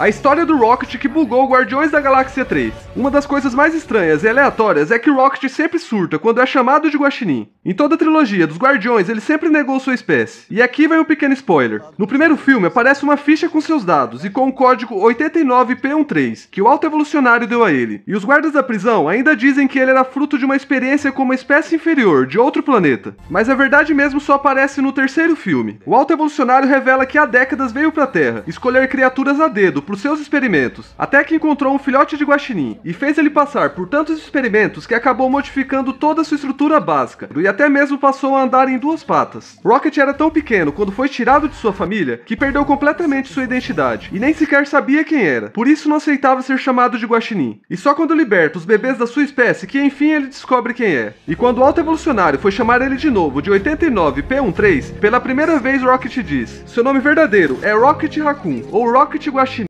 A história do Rocket que bugou Guardiões da Galáxia 3. Uma das coisas mais estranhas e aleatórias é que o Rocket sempre surta quando é chamado de Guaxinim. Em toda a trilogia dos Guardiões, ele sempre negou sua espécie. E aqui vai um pequeno spoiler. No primeiro filme aparece uma ficha com seus dados e com o código 89P13, que o Alto Evolucionário deu a ele. E os guardas da prisão ainda dizem que ele era fruto de uma experiência com uma espécie inferior, de outro planeta. Mas a verdade mesmo só aparece no terceiro filme. O Alto Evolucionário revela que há décadas veio pra Terra, escolher criaturas a dedo para seus experimentos, até que encontrou um filhote de guaxinim e fez ele passar por tantos experimentos que acabou modificando toda a sua estrutura básica e até mesmo passou a andar em duas patas. Rocket era tão pequeno quando foi tirado de sua família que perdeu completamente sua identidade e nem sequer sabia quem era. Por isso não aceitava ser chamado de guaxinim. E só quando liberta os bebês da sua espécie que enfim ele descobre quem é. E quando o alto evolucionário foi chamar ele de novo de 89 P13, pela primeira vez Rocket diz: "Seu nome verdadeiro é Rocket Raccoon ou Rocket Guaxinim